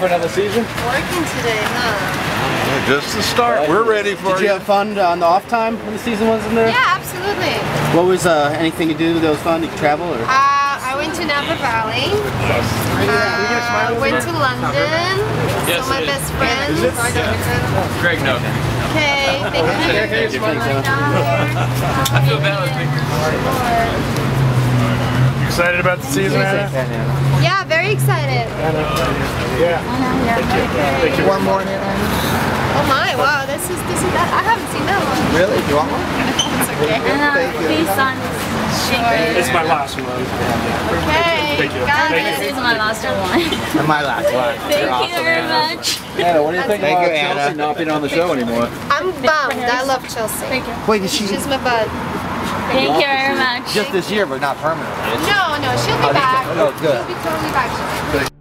for another season? Working today, huh? Just the start. We're ready for Did you have fun uh, on the off time when the season wasn't there? Yeah, absolutely. What was uh, anything to do that was fun? Did you travel or? Uh, I went to Napa Valley. Uh, went to London. Yes, saw my it is. best friends. Greg, no. Okay, thank you. Thanks, I feel bad with me. Excited about the season, Anna? Yeah, very excited. Yeah. Thank you. One more, Nana. Oh my, wow, this is this is that. I haven't seen that one. Really? Do you want one? It's okay. Thank you. Uh, peace on. It's my last one. Okay, Thank you. got Thank This it. is my last one. And my last one. Thank You're you awesome, very Anna. much. Anna, what do you think Thank about you, Chelsea not being on the show anymore? I'm bummed. I love Chelsea. Thank you. Wait, is she She's my bud. Thank you very much. just this year, but not permanently? No, no, she'll be back. oh, good. She'll be totally back. She's